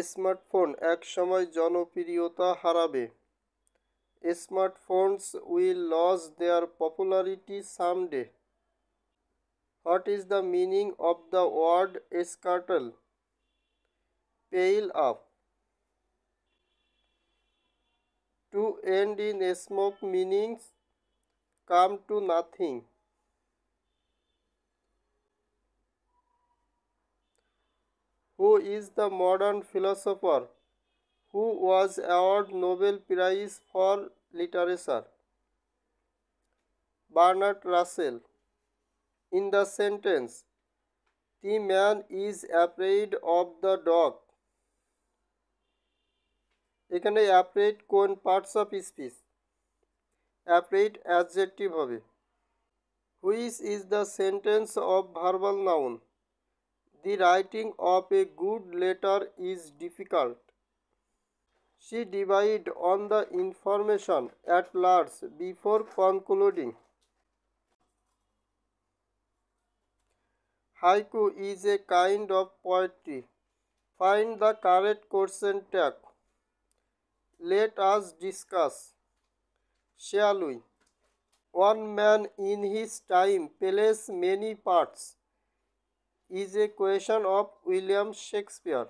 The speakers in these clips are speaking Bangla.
স্মার্টফোন একসময় জনপ্রিয়তা হারাবে। Smartphones will lose their popularity someday. What is the meaning of the word scuttle? Pale up. To end in smoke meanings come to nothing. Who is the modern philosopher who was awarded Nobel Prize for Literature? Bernard Russell. In the sentence, the man is afraid of the dog. এখানে অ্যাপ্রেড কোন পার্টস অফ স্পিচ অ্যাপ্রেড অ্যাডজেক্টিভ হবে which is the sentence of verbal noun The writing of a good letter is difficult. She divided on the information at large before concluding. Haiku is a kind of poetry. Find the correct question tag. Let us discuss. Shall we? One man in his time plays many parts is a question of William Shakespeare.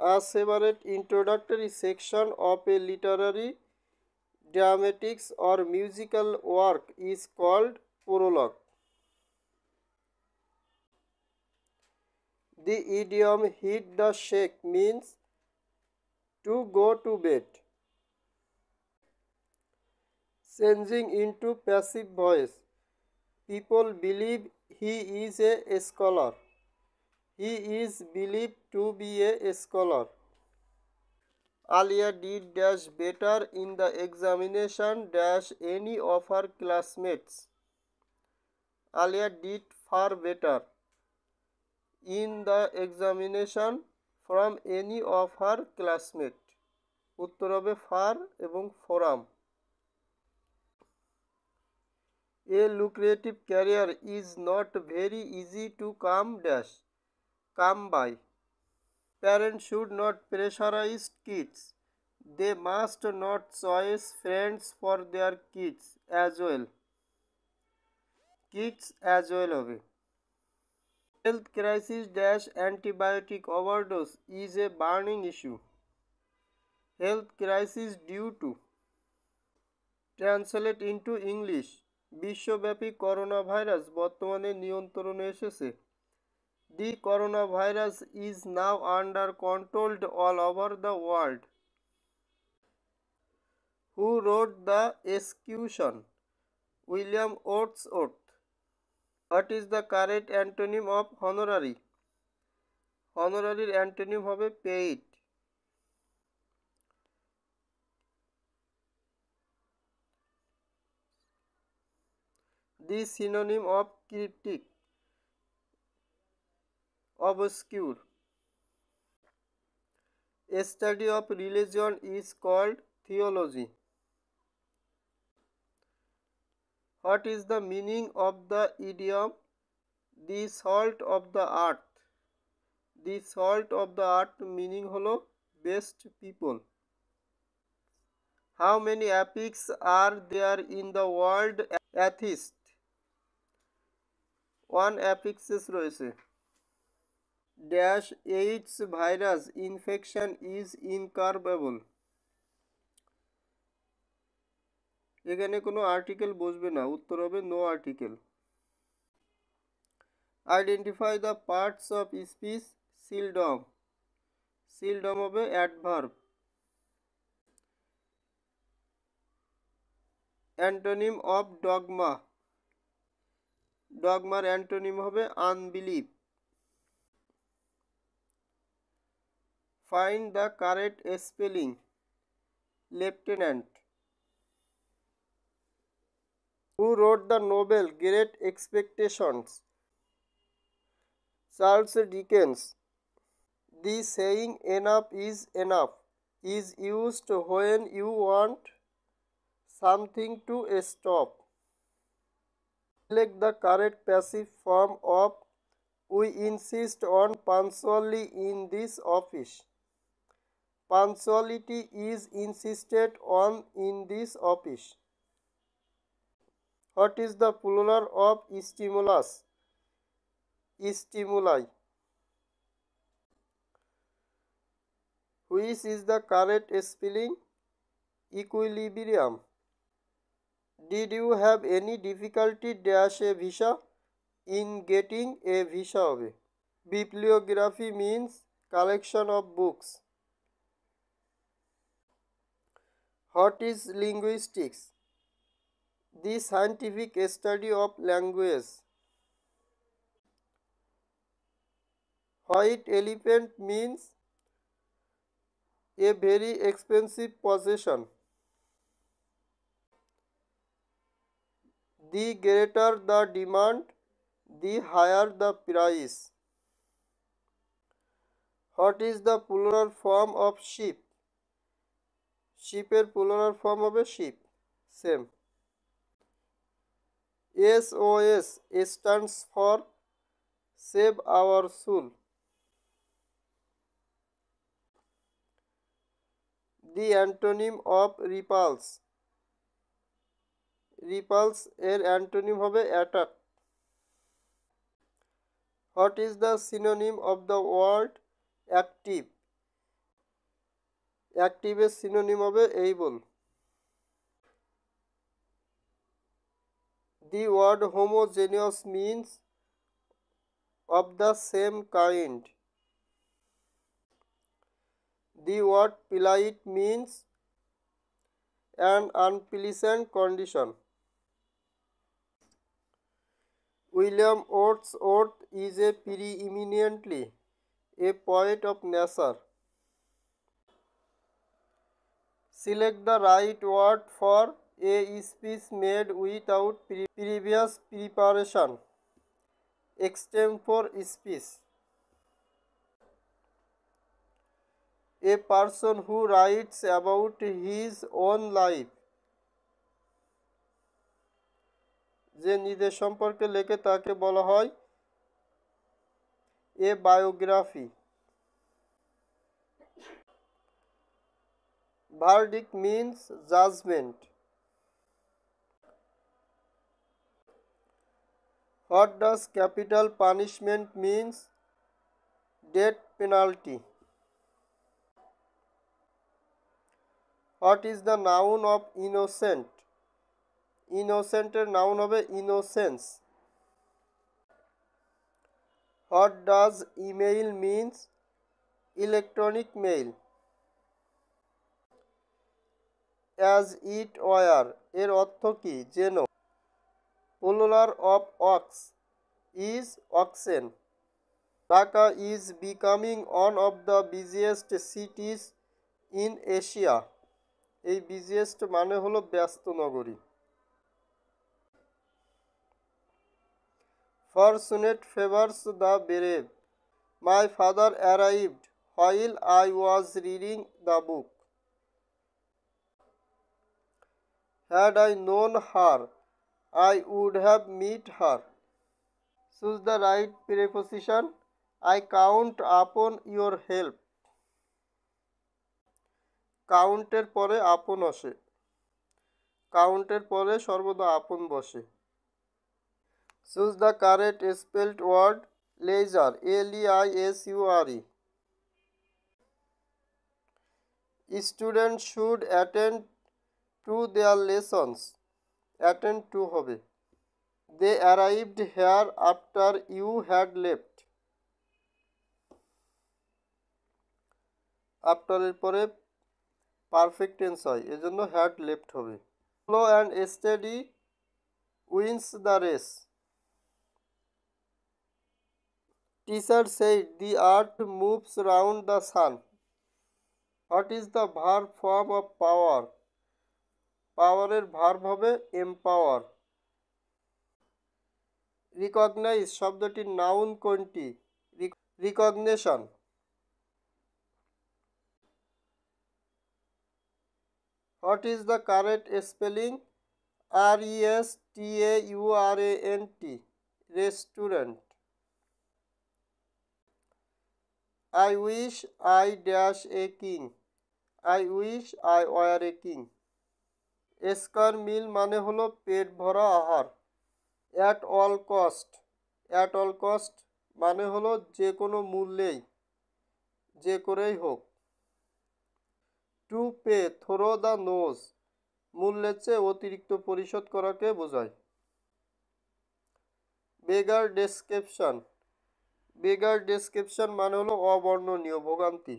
A separate introductory section of a literary, dramatics or musical work is called prologue. The idiom hit the shake means to go to bed. Changing into passive voice. People believe he is a scholar. He is believed to be a scholar. Alia did dash better in the examination dash any of her classmates. Alia did far better in the examination from any of her classmates. উত্তর হবে ফার এবং forum A lucrative career is not very easy to come dash come by. Parents should not pressurize kids. They must not choose friends for their kids as well. Kids as well Health crisis dash antibiotic overdose is a burning issue. Health crisis due to translate into English বিশ্বব্যাপী করোনা ভাইরাস বর্তমানে নিয়ন্ত্রণে এসেছে। The corona virus is now under controlled all over the world. Who wrote the excursion William Wordsworth. What is the correct antonym of honorary? হনোরারির antonym হবে paid. The synonym of cryptic obscure. A study of religion is called theology. What is the meaning of the idiom the salt of the earth the salt of the earth meaning holo best people. How many epics are there in the world? Atheist one অ্যাপিক্সেস রয়েছে। Dash AIDS virus infection is incurable. এখানে কোনো আর্টিকেল বসবে না, উত্তর হবে no article. Identify the parts of speech seldom. Seldom হবে adverb. Antonym of dogma. ডগমার antonym হবে unbelief find the correct spelling lieutenant who wrote the novel great expectations Charles Dickens the saying enough is enough is used when you want something to stop Select the correct passive form of We insist on punctuality in this office. Punctuality is insisted on in this office. What is the plural of stimulus? Stimuli. Which is the correct spelling? Equilibrium. Did you have any difficulty dash a visa? In getting a visa হবে bibliography means collection of books. What is linguistics? The scientific study of language. White elephant means a very expensive possession the greater the demand the higher the price what is the plural form of ship শিপের plural form হবে ship same S O S stands for save our soul the antonym of repulse repulse এর অ্যান্টোনিম হবে attack what is the synonym of the word active অ্যাক্টিভের synonym হবে এই the word homogeneous means of the same kind the word plight means and unpleasant condition William Wordsworth is a preeminently a poet of nature. Select the right word for a speech made without previous preparation. Extempore speech. A person who writes about his own life যে নিজের সম্পর্কে লেখে তাকে বলা হয় a biography. Verdict means judgement. What does capital punishment means death penalty. What is the noun of innocent? ইনোসেন্টের noun হবে innocence. What does email means electronic mail as it were এর অর্থ কি? যেন। Plural of ox is oxen Dhaka is becoming one of the biggest cities in Asia এই বিজিয়েস্ট মানে হলো ব্যস্ত নগরী। Fortunate favours the brave my father arrived while I was reading the book had I known her I would have met her choose the right preposition I count upon your help কাউন্টের পরে আপন আসে। কাউন্টের পরে সর্বদা আপন বসে। Choose the correct spelled word leisure L E I S U R E. Students should attend to their lessons. Attend to হবে They arrived here after you had left. After এর পরে পারফেক্ট টেন্স হয় এজন্য হ্যাড লেফট হবে slow and steady wins the race Teacher said the earth moves round the sun. What is the verb form of power? পাওয়ারের ভার্ব হবে এম্পাওয়ার রিকগনাইজ শব্দটির নাউন কোনটি? Recognition what is the correct spelling R E S T A U R A N T restaurant I wish I dash a king I wish I were a king square meal মানে হলো পেট ভরা আহার। At all cost at all cost মানে হলো যে কোনো মূল্যেই। যে করেই হোক। To pay through the nose মূল্যের চেয়ে অতিরিক্ত পরিশোধ করাকে বোঝায়। বেগার ডেসক্রিপশন বেগার ডেসক্রিপশন মানে হলো অবর্ণনীয় ভোগান্তি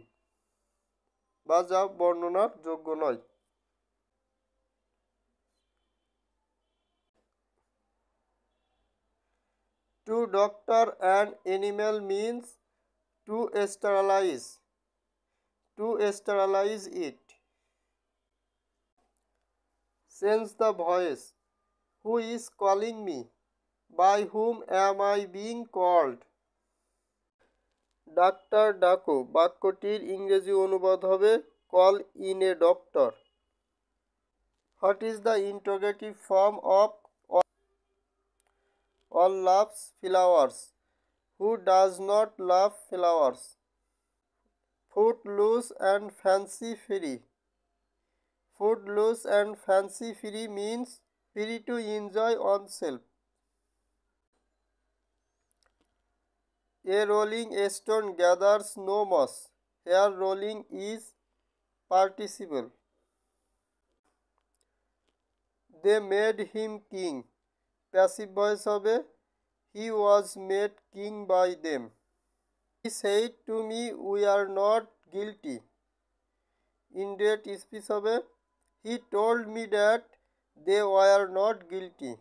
বা যা বর্ণনার যোগ্য নয়। To doctor and animal means to sterilise to sterilise it sense the voice who is calling me by whom am I being called doctor ডাকো, বাক্যটির ইংরেজি অনুবাদ হবে, call in a doctor. What is the interrogative form of all loves flowers who does not love flowers foot loose and fancy free foot loose and fancy fancy free means to to on oneself. A rolling stone gathers no moss. Here rolling is participle. They made him king. Passive voice হবে he was made king by them. He said to me we are not guilty. Indirect speech হবে He told me that they were not guilty.